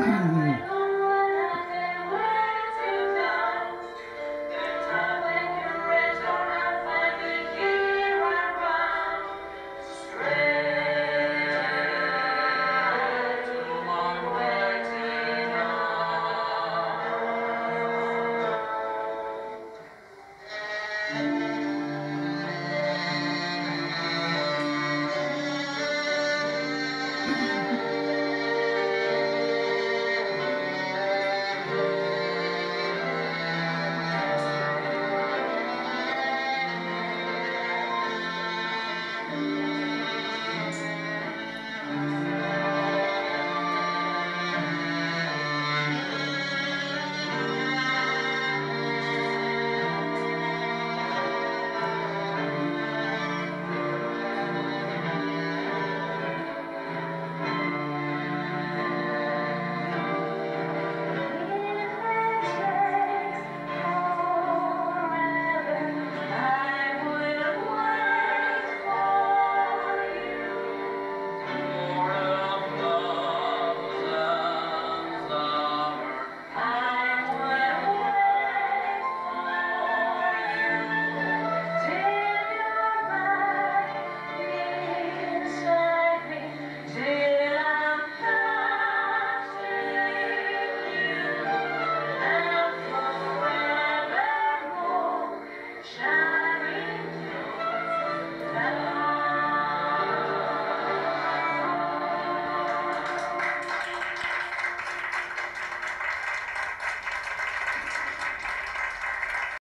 Mm-hmm. shine.